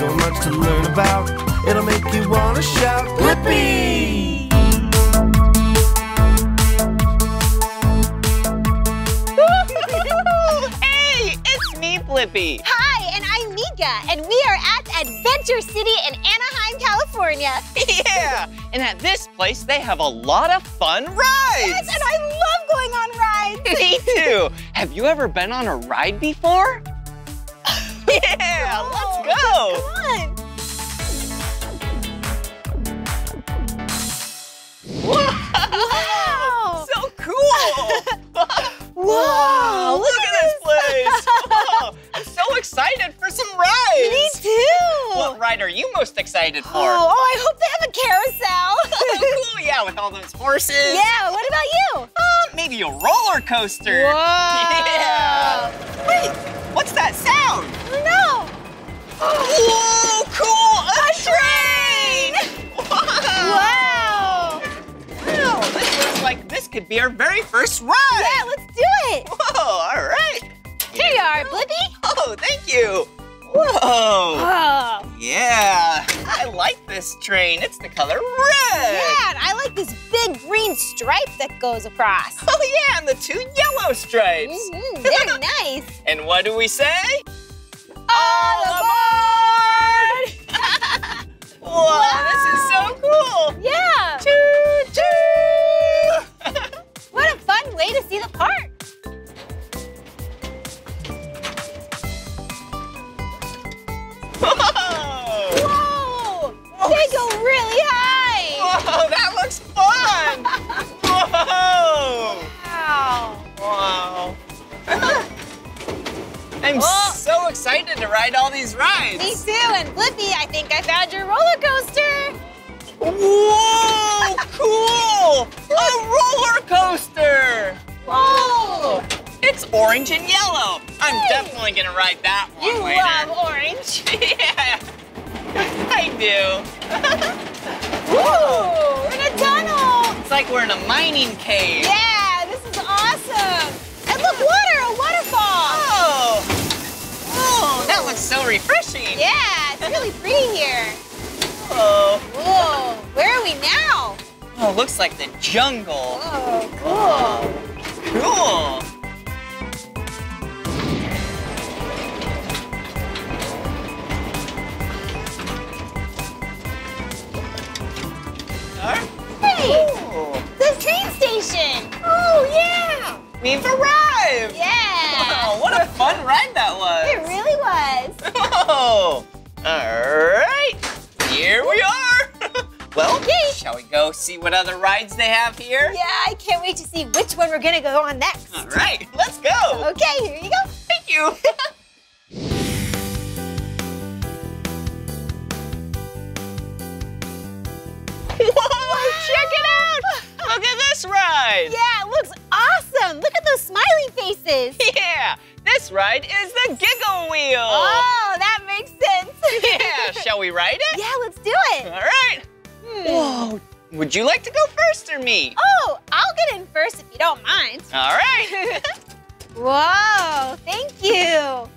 so much to learn about. It'll make you wanna shout, Blippi! hey, it's me, Blippi. Hi, and I'm Meekah, and we are at Adventure City in Anaheim, California. Yeah, and at this place, they have a lot of fun rides. Yes, and I love going on rides. Me too. Have you ever been on a ride before? Yeah, oh, let's go. Come on. Wow. So cool. Whoa, look, at this place. I'm so excited for some rides. Me too. What ride are you most excited for? Oh, oh, I hope they have a carousel. oh, cool, yeah, with all those horses. yeah, what about you? Uh, maybe a roller coaster. Whoa. Yeah. Wait, what's that sound? No. Whoa, cool! A train! Wow! Wow. Wow, this looks like this could be our very first ride. Yeah, do it. Whoa, all right. Here you are, Blippi. Oh, thank you. Whoa. Oh. Yeah, I like this train. It's the color red. Yeah, and I like this big green stripe that goes across. Oh, yeah, and the two yellow stripes. Mhm, very nice. And what do we say? All aboard! Whoa, this is so cool. Yeah. Choo way to see the park. Whoa. Whoa. They go really high. Whoa, that looks fun. Whoa. Wow. Wow. I'm Oh. so excited to ride all these rides. Me too. And Blippi, I think I found your roller coaster. Whoa, cool! A roller coaster! Whoa. It's orange and yellow. I'm Hey. definitely gonna ride that one You later. love orange. yeah, I do. Whoa. We're in a tunnel. It's like we're in a mining cave. Yeah, this is awesome. And look, water, a waterfall. Oh, oh, that looks so refreshing. Yeah, it's really pretty here. Oh, Whoa, where are we now? Oh, looks like the jungle. Oh, cool. Cool. Hey, Cool. the train station. Oh, yeah. We've arrived! Yeah. Wow, what a fun ride that see what other rides they have here? Yeah, I can't wait to see which one we're gonna go on next. All right, let's go. Okay, here you go. Thank you. Whoa, check it out! Look at this ride! Yeah, it looks awesome. Look at those smiling faces. Yeah, this ride is the Giggle Wheel. Oh, that makes sense. Yeah, shall we ride it? Yeah, let's do it. All right. Hmm. Whoa, would you like to go first or me? Oh, I'll get in first if you don't mind. All right. Whoa, thank you.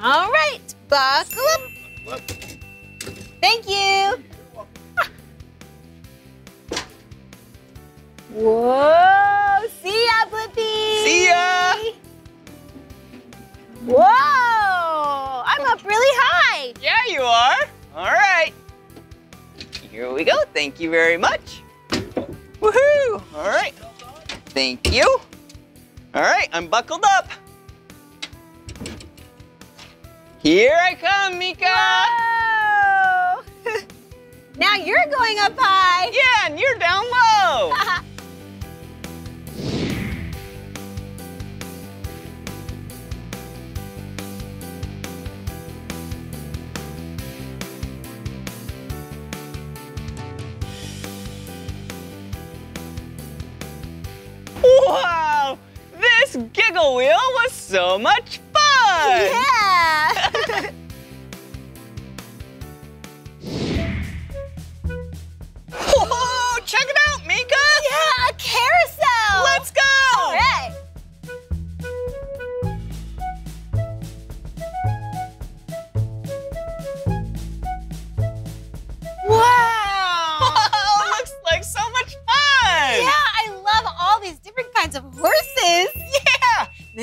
All right, buckle up. Thank you. Whoa, see ya, Blippi. See ya. Here we go. Thank you very much. Woohoo! All right. Thank you. All right, I'm buckled up. Here I come, Meekah. Now you're going up high. Yeah, and you're down Wow! This giggle wheel was so much fun! yeah.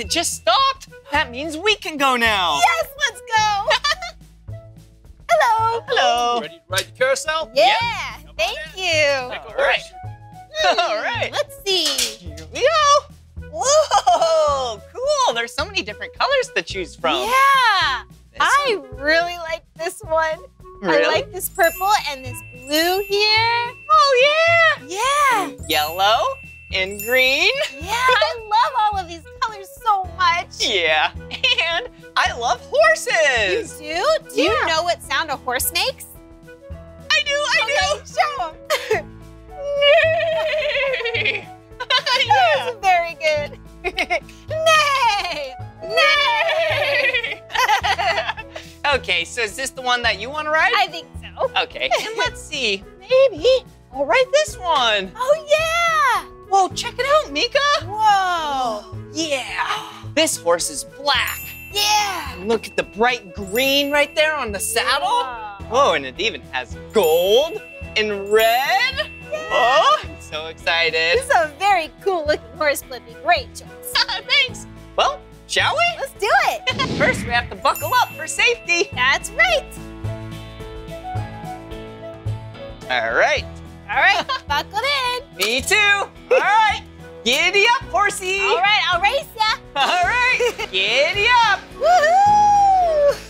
Just stopped. That means we can go now. Yes, That was very good. Nay! Nay! okay, so is this the one that you want to ride? I think so. Okay, and let's see. Maybe I'll ride this one. Oh yeah! Whoa, check it out, Meekah. Whoa! Yeah. This horse is black. Yeah! Look at the bright green right there on the saddle. Wow. Oh, and it even has gold and red. Oh, I'm so excited. This is a very cool looking horse, Blippi. Great choice. Thanks. Well, shall we? Let's do it. First, we have to buckle up for safety. That's right. All right. All right, buckled in. Me too. All right. Giddy up, horsey. All right, I'll race ya. All right. Giddy up. Woohoo!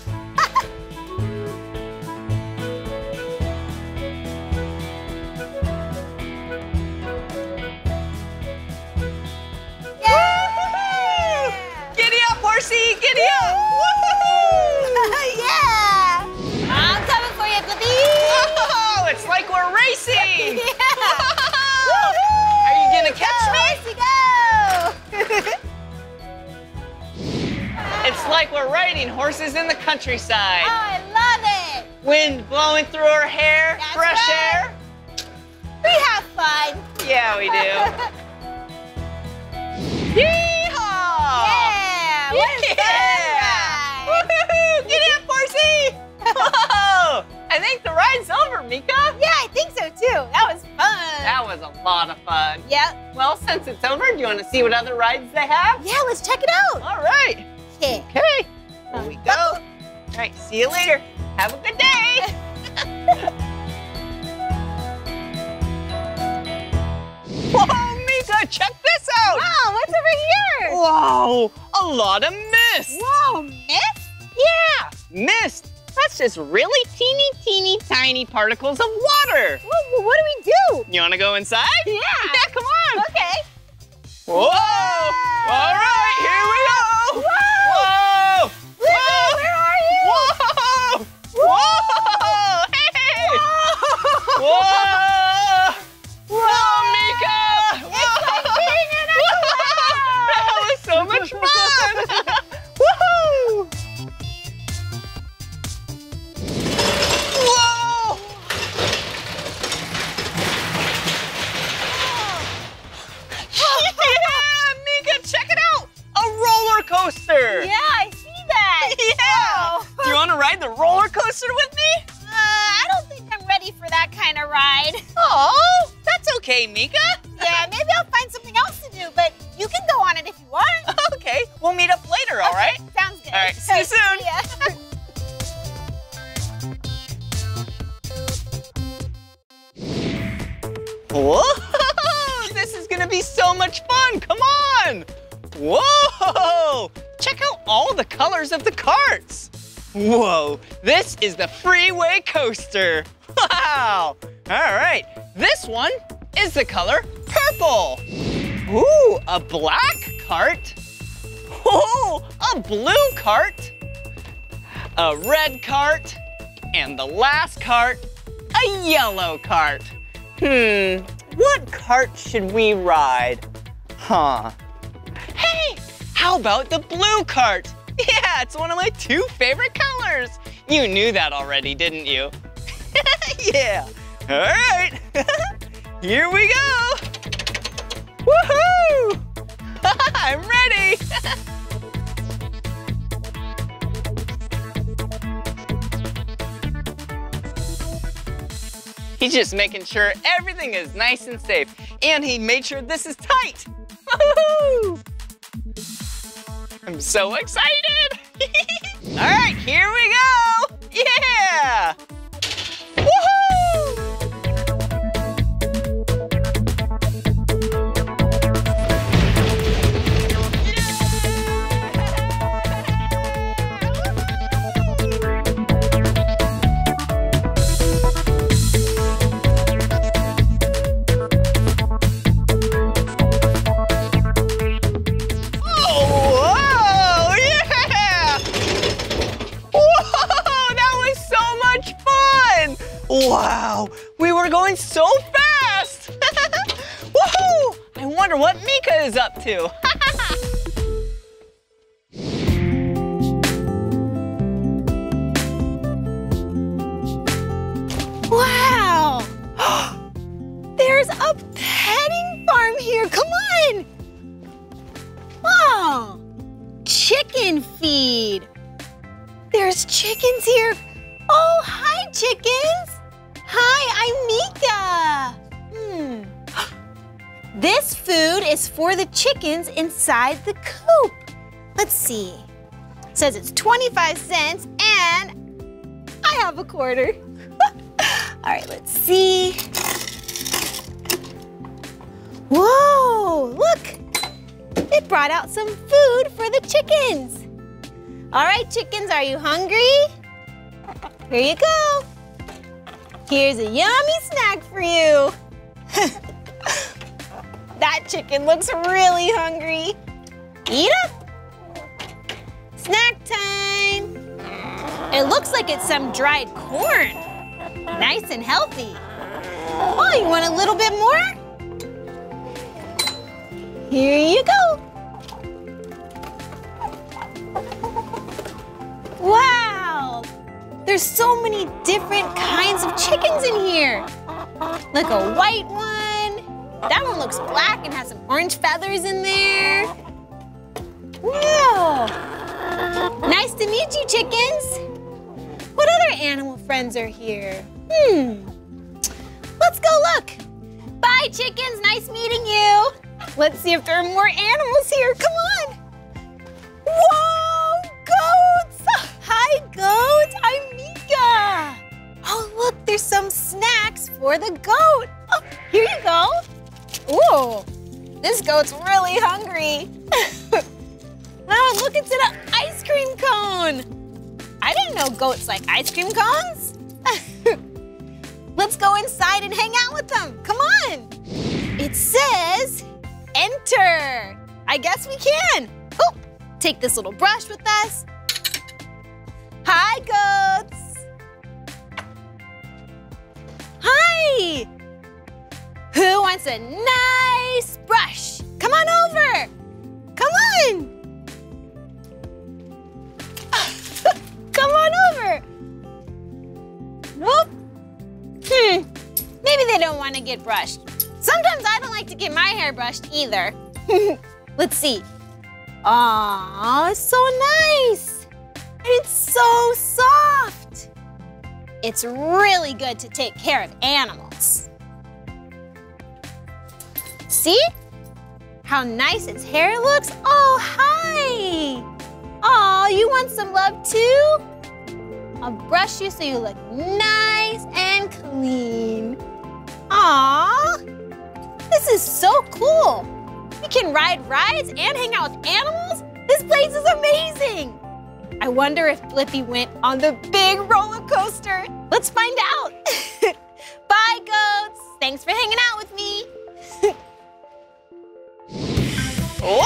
Like we're riding horses in the countryside. Oh, I love it. Wind blowing through our hair, That's fresh right. air. We have fun. Yeah, we do. Yeehaw! Yeah! What a Yeah! Woohoo! Get up, horsey! Whoa! I think the ride's over, Meekah. Yeah, I think so too. That was fun. That was a lot of fun. Yep. Well, since it's over, do you want to see what other rides they have? Yeah, let's check it out. All right. Okay. Okay. Here we go. All right. See you later. Have a good day. Whoa, Meekah, check this out. Wow, what's over here? Whoa, a lot of mist. Whoa, mist? Yeah, mist. That's just really teeny, teeny, tiny particles of water. Whoa, what do we do? You want to go inside? Yeah. Yeah, come on. Okay. Whoa! All right, here we Whoa! Whoa, Meekah! It's like being in a That was so much fun! Woohoo! Whoa! Oh, yeah, Meekah, check it out! A roller coaster! Yeah, I see that. Yeah! Wow. Do you want to ride the roller coaster with me? That kind of ride. Oh, that's okay, Meekah. Yeah, maybe I'll find something else to do, but you can go on it if you want. okay, we'll meet up later, all right? Sounds good. All right, see you soon. Yeah. Whoa! This is gonna be so much fun. Come on! Whoa! Check out all the colors of the carts. Whoa! This is the freeway coaster. Wow! All right, this one is the color purple. Ooh, a black cart. Oh, a blue cart. A red cart. And the last cart, a yellow cart. Hmm, what cart should we ride? Huh. Hey, how about the blue cart? Yeah, it's one of my two favorite colors. You knew that already, didn't you? yeah. All right. Here we go. Woohoo! I'm ready. He's just making sure everything is nice and safe. And he made sure this is tight. Woohoo! I'm so excited. All right, here we go. Yeah. Were going so fast! Woohoo! I wonder what Meekah is up to. Wow! There's a petting farm here. Come on! Oh, chicken feed. There's chickens here. Oh, hi, chickens. Hi, I'm Meekah. Hmm. This food is for the chickens inside the coop. Let's see. says it's 25 cents and I have a quarter. All right, let's see. Whoa, look. It brought out some food for the chickens. All right, chickens, are you hungry? Here you go. Here's a yummy snack for you. that chicken looks really hungry. Eat up. Snack time. It looks like it's some dried corn. Nice and healthy. Oh, you want a little bit more? Here you go. There's so many different kinds of chickens in here. Like a white one. That one looks black and has some orange feathers in there. Wow! Nice to meet you, chickens. What other animal friends are here? Hmm. Let's go look. Bye, chickens. Nice meeting you. Let's see if there are more animals here. Come on. There's some snacks for the goat. Oh, here you go. Ooh, this goat's really hungry. oh, look, it's an ice cream cone. I didn't know goats like ice cream cones. Let's go inside and hang out with them. Come on. It says enter. I guess we can. Oh, take this little brush with us. Hi, goats. Who wants a nice brush? Come on over. Come on. Come on over. Whoop. Hmm. Maybe they don't want to get brushed. Sometimes I don't like to get my hair brushed either. Let's see. Aw, it's so nice. It's so soft. It's really good to take care of animals. See? How nice its hair looks? Oh, hi. Aw, you want some love too? I'll brush you so you look nice and clean. Aw, this is so cool. We can ride rides and hang out with animals. This place is amazing. I wonder if Blippi went on the big roller coaster. Let's find out. Bye, goats. Thanks for hanging out with me. Whoa,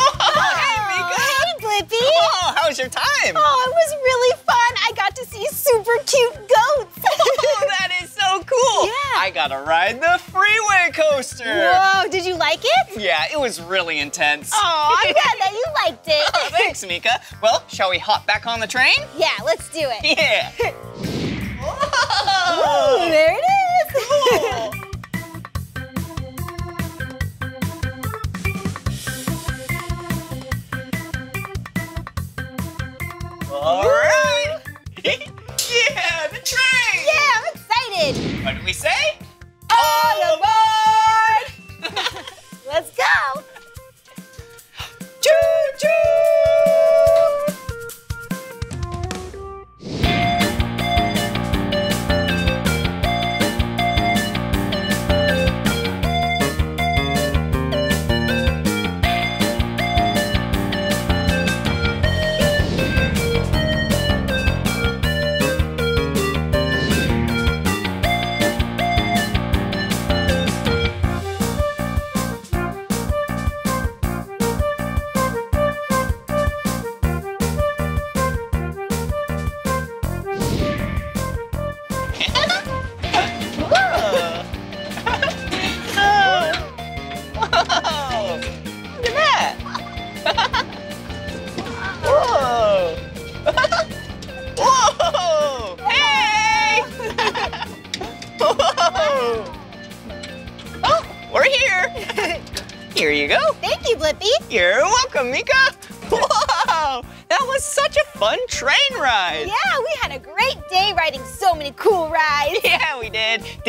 hey, Meekah. Hey, Blippi. Oh, how was your time? Oh, it was really fun. I got to see super cute goats. Oh, that is so cool. Yeah. I got to ride the freeway coaster. Whoa, did you like it? Yeah, it was really intense. Oh, I'm glad that you liked it. Oh, thanks, Meekah. Well, shall we hop back on the train? Yeah, let's do it. Yeah.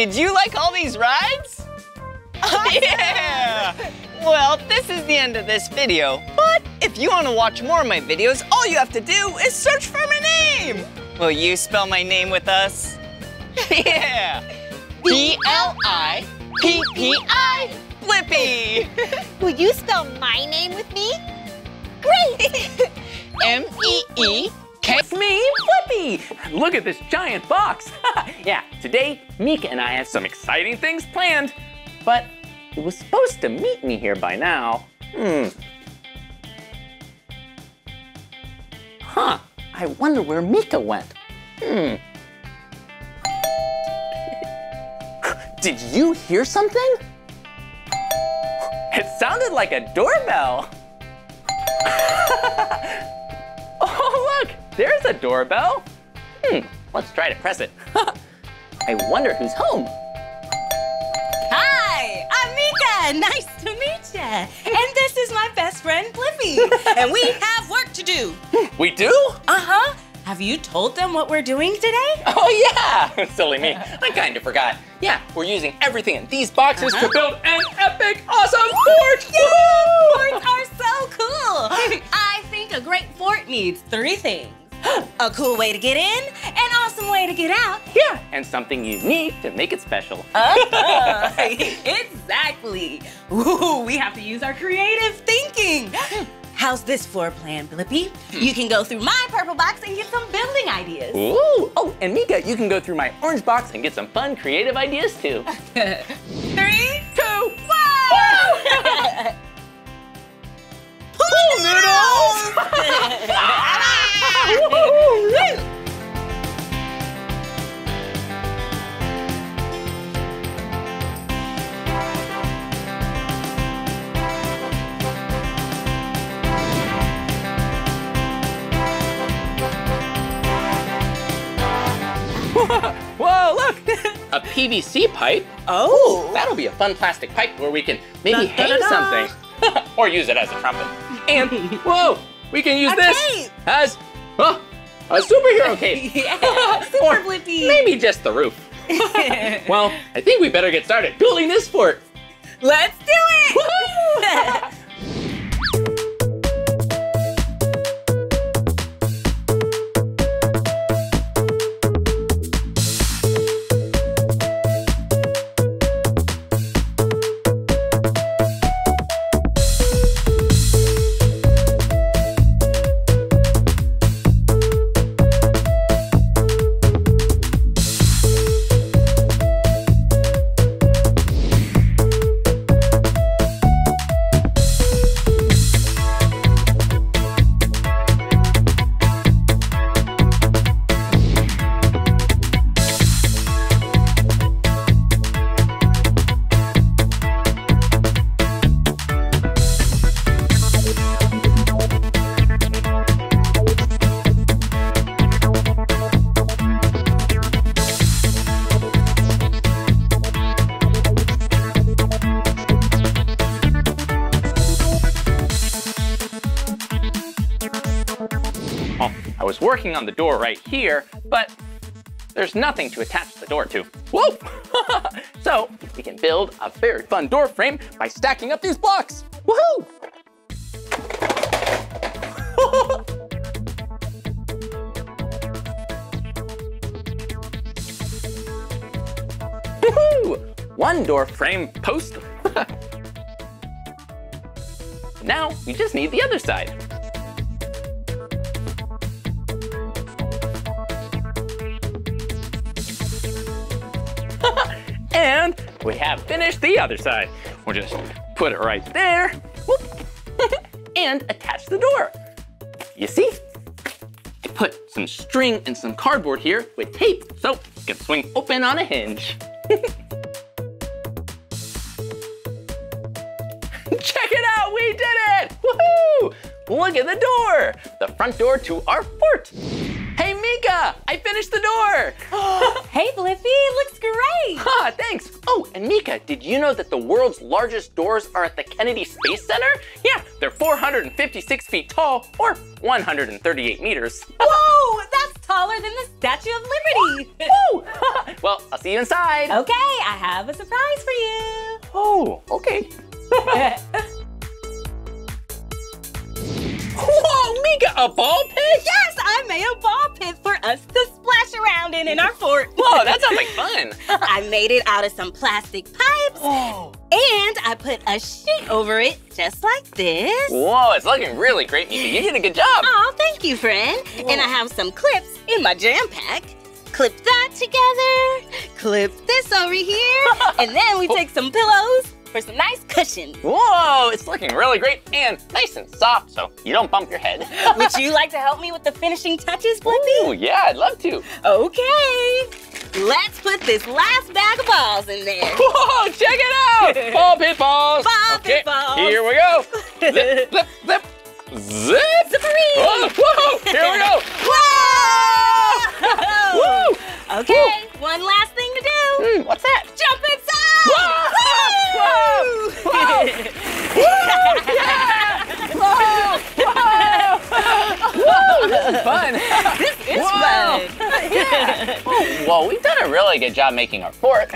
Did. You like all these rides? Yeah! Well, this is the end of this video, but if you want to watch more of my videos, all you have to do is search for my name. Will you spell my name with us? Yeah! B-L-I-P-P-I, Blippi! Will you spell my name with me? Great! M-E-E It's me, Blippi! Look at this giant box. yeah, today, Meekah and I have some exciting things planned, but it was supposed to meet me here by now. Hmm. Huh, I wonder where Meekah went. Hmm. Did you hear something? It sounded like a doorbell. Oh, look, there's a doorbell. Hmm, let's try to press it. I wonder who's home. Hi, I'm Meekah. Nice to meet ya. And this is my best friend, Blippi. and we have work to do. We do? Uh-huh. Have you told them what we're doing today? Oh, yeah. Silly me. I kind of forgot. Yeah, we're using everything in these boxes to build an epic, awesome fort. Forts are so cool. I think a great fort needs three things. A cool way to get in, an awesome way to get out, Yeah, and something unique to make it special. Uh, exactly. Ooh, we have to use our creative thinking. How's this floor plan, Blippi? You can go through my purple box and get some building ideas. Ooh. Oh, and Meekah, you can go through my orange box and get some fun, creative ideas too. Three, Two. Pool noodles! Whoa, look! A PVC pipe? Oh. That'll be a fun plastic pipe where we can maybe Da, hang da, da. something. or use it as a trumpet. And, whoa, we can use A this cape. as huh, a superhero cape. Yeah, super or Blippi. maybe just the roof. Well, I think we better get started building this fort. Let's do it! working on the door right here, but there's nothing to attach the door to. Whoa! so we can build a very fun door frame by stacking up these blocks. Woohoo! Woohoo! One door frame post. now we just need the other side. And we have finished the other side. We'll just put it right there. And attach the door. You see? I put some string and some cardboard here with tape so it can swing open on a hinge. Check it out, we did it! Woohoo! Look at the door, the front door to our fort. I finished the door. Hey, Blippi, it looks great. Ah, thanks. Oh, and Meekah, did you know that the world's largest doors are at the Kennedy Space Center? Yeah, they're 456 feet tall or 138 meters. Whoa, that's taller than the Statue of Liberty. Woo! well, I'll see you inside. okay, I have a surprise for you. Oh, okay. Whoa, Meekah, a ball pit? Yes, I made a ball pit for us to splash around in in our fort. Whoa, that sounds like fun. I made it out of some plastic pipes Whoa. and I put a sheet over it just like this. Whoa, it's looking really great, Meekah. You did a good job. Oh, thank you, friend. And I have some clips in my jam pack. Clip that together, clip this over here, and then we take some pillows for some nice cushion. Whoa, it's looking really great and nice and soft so you don't bump your head. Would you like to help me with the finishing touches, Ooh, Blippi? yeah, I'd love to. Okay. Let's put this last bag of balls in there. Whoa, check it out! Ball pit balls. Ball okay, pit balls. Here we go. Zip, zip, zip. Zip. Zippery. Whoa, whoa, here we go. Whoa! Woo. Okay, one last thing to do. Hmm, what's that? Jump inside! Whoa! Woo! Whoa, this is fun. It's Whoa. fun. Yeah. Well, we've done a really good job making our fort.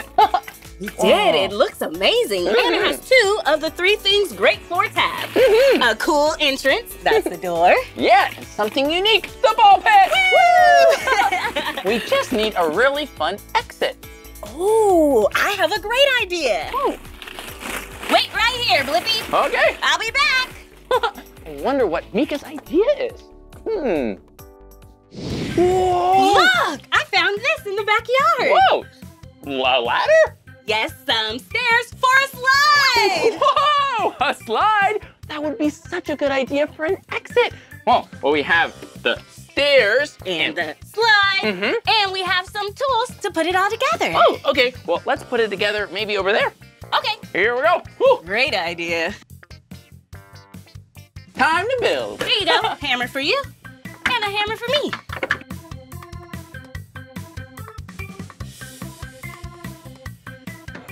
You did. It looks amazing. And it has two of the three things great forts have. A cool entrance, that's the door. yeah, something unique, the ball pit. Woo! we just need a really fun exit. Oh, I have a great idea. Wait right here, Blippi. Okay. I'll be back. I wonder what Meekah's idea is. Hmm. Whoa! Look, I found this in the backyard. Whoa! A ladder? Yes, some stairs for a slide. Whoa! A slide? That would be such a good idea for an exit. Well, well, we have the stairs And the slide. Mhm. And we have some tools to put it all together. Oh, okay. Well, let's put it together maybe over there. Okay. Here we go. Woo. Great idea. Time to build. Here you go. hammer for you. And a hammer for me.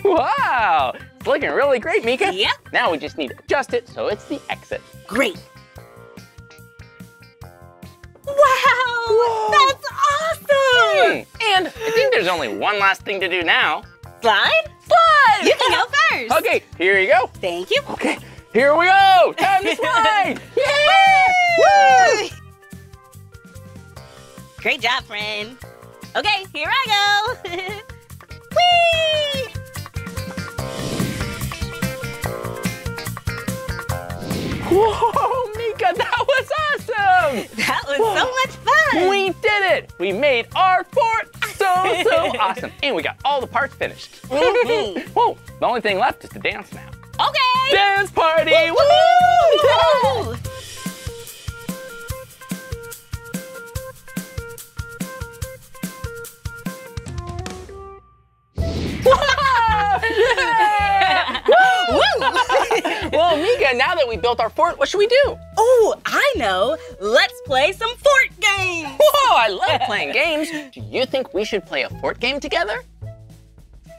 Wow! It's looking really great, Meekah. Yep. Now we just need to adjust it so it's the exit. Great. Wow! That's awesome! And I think there's only one last thing to do now. Slide? Slide! You can go first. Okay, here you go. Thank you. Okay, here we go. Time to slide. yeah! Woo! Great job, friend. Okay, here I go. Whee! Whoa, Meekah, that was awesome! That was so much fun. We did it! We made our fort so, so awesome. And we got all the parts finished. Whoa, the only thing left is to dance now. Okay. Dance party! Woo! Woo! Woo! well, Meekah, now that we built our fort, what should we do? oh, I know. Let's play some fort games. Whoa, I love playing games. Do you think we should play a fort game together?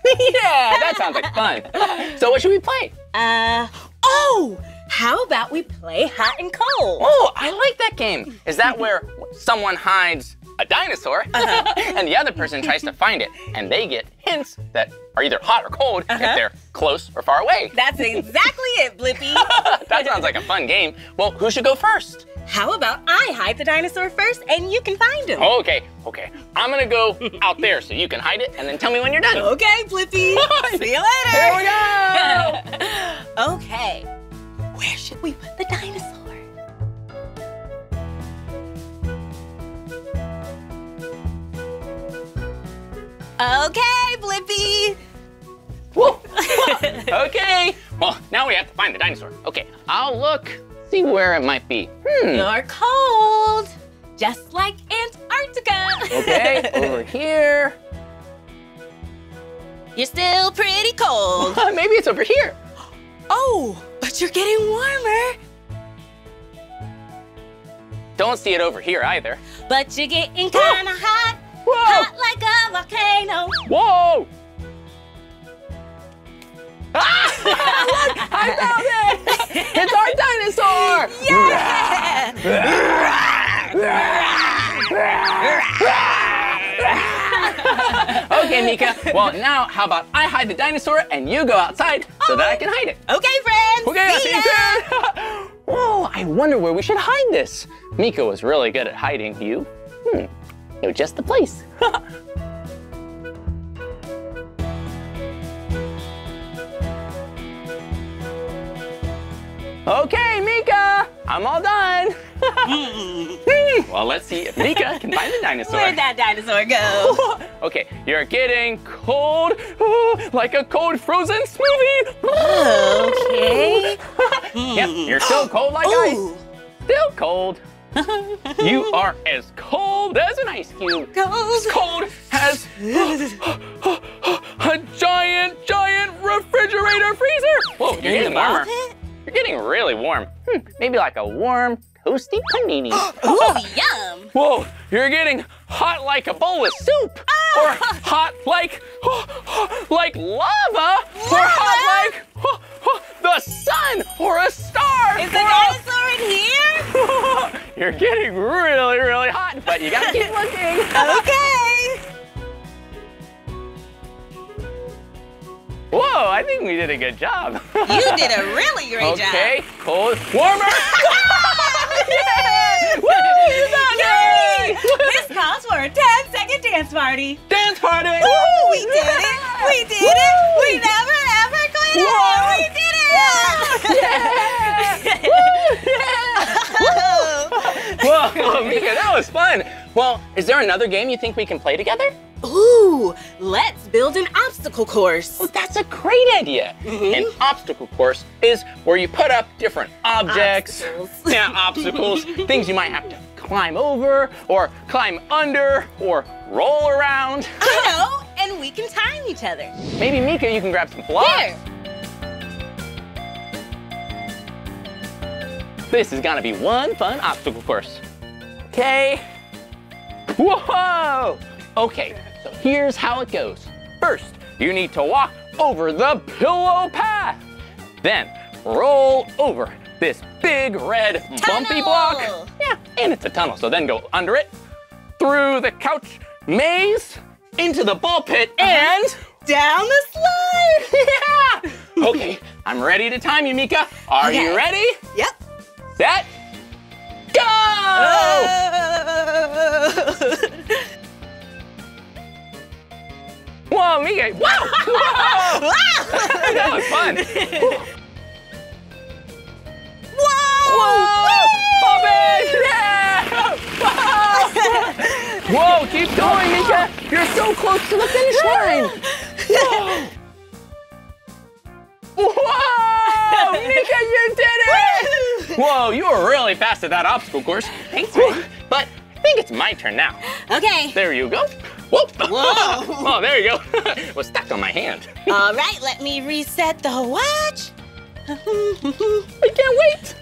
yeah, that sounds like fun. So what should we play? Uh, oh, how about we play hot and cold? Oh, I like that game. Is that where someone hides a dinosaur uh-huh. and the other person tries to find it and they get hints that are either hot or cold if uh-huh. they're close or far away? That's exactly it, Blippi. that sounds like a fun game. Well, who should go first? How about I hide the dinosaur first and you can find him? Okay, okay. I'm gonna go out there so you can hide it and then tell me when you're done. Okay, Blippi. See you later. Here we go! okay, where should we put the dinosaur? Okay, Blippi. Whoa. okay. Well, now we have to find the dinosaur. Okay, I'll look, see where it might be. Hmm. You're cold, just like Antarctica. Okay, over here. You're still pretty cold. Maybe it's over here. Oh, but you're getting warmer. Don't see it over here either. but you're getting kinda hot, Whoa! hot like a volcano. Whoa! Ah! Look, I found it! It's our dinosaur! Yeah! okay, Meekah. Well, now how about I hide the dinosaur and you go outside so that I can hide it? Okay, friends. Okay, see see you soon. oh, I wonder where we should hide this. Meekah was really good at hiding. You? Hmm. Know just the place. okay, Meekah. I'm all done. Well, let's see if Meekah can find the dinosaur. Where'd that dinosaur go? Okay, you're getting cold, like a cold frozen smoothie. okay. Yep, you're still cold like Ooh. ice. Still cold. you are as cold as an ice cube. As cold as a giant, giant refrigerator freezer. Whoa, you're getting warmer. You're getting really warm. Hmm, maybe like a warm, toasty panini. Ooh, yum. Whoa, you're getting hot like a bowl of soup. Or hot like, like lava. Or hot like the sun or a star. Is the dinosaur in here? You're getting really, really hot, but you gotta keep looking. Okay. Whoa, I think we did a good job. You did a really great job. Okay, cold, warmer. yeah! Woo, you got Yay! it! This calls for a 10 second dance party. Dance party! Ooh, we did it! We did it! We never quit Whoa! We did it! Yeah! Whoa, Meekah, that was fun. Well, is there another game you think we can play together? Ooh, let's build an obstacle course. Oh, that's a great idea. Mm-hmm. An obstacle course is where you put up different objects, Obstacles. yeah, obstacles, things you might have to climb over, or climb under, or roll around. I know, and we can time each other. Maybe Meekah, you can grab some blocks. Here. This is gonna be one fun obstacle course. Okay. Whoa! Okay, so here's how it goes. First, you need to walk over the pillow path. Then, roll over this big red bumpy block. Yeah, and it's a tunnel, so then go under it, through the couch maze, into the ball pit, uh-huh. and Down the slide. yeah! Okay, I'm ready to time you, Meekah. Are Okay. you ready? Yep. Set, go! Whoa, Meekah! Wow! Whoa! that was fun. Whoa! Whoa! Yeah! Whoa! Whoa! Keep going, Meekah. You're so close to the finish line. Whoa! Whoa! Meekah, you did it! Whoa! You were really fast at that obstacle course. Thanks, Whew. But I think it's my turn now. Okay. There you go. Whoop. Whoa. oh, there you go. was stuck on my hand. All right, let me reset the watch. I can't wait.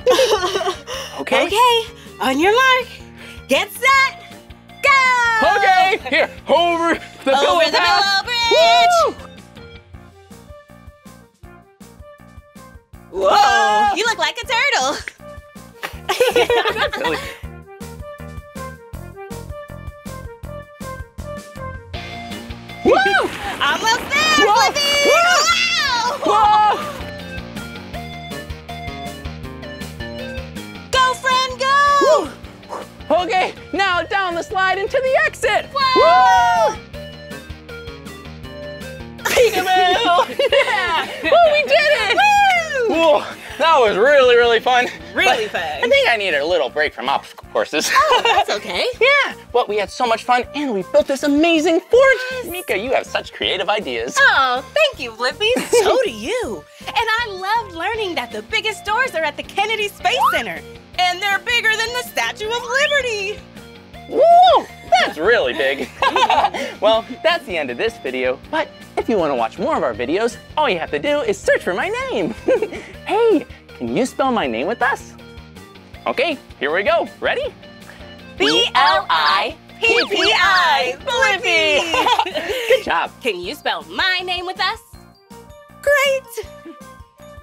okay. Okay, on your mark, get set, go! Okay. Here, over the pillow Over the path. pillow bridge. Whoa, you look like a turtle. Silly. Woo! Almost there, Whoa. Blippi! Whoa. Wow! Whoa! Go, friend, go! Okay, now down the slide into the exit. Whoa! Woo! Peekaboo! yeah! Oh, we did it! Whoa, that was really, really fun. Really But fun. I think I need a little break from obstacle courses. Oh, That's okay. yeah, but we had so much fun and we built this amazing fort. Meekah, you have such creative ideas. Oh, thank you, Blippi. so do you. And I loved learning that the biggest doors are at the Kennedy Space Center. And they're bigger than the Statue of Liberty. Whoa, that's really big. well, that's the end of this video, but if you want to watch more of our videos, all you have to do is search for my name. hey, can you spell my name with us? Okay, here we go. Ready? B-L-I-P-P-I. Blippi. Good job. Can you spell my name with us? Great.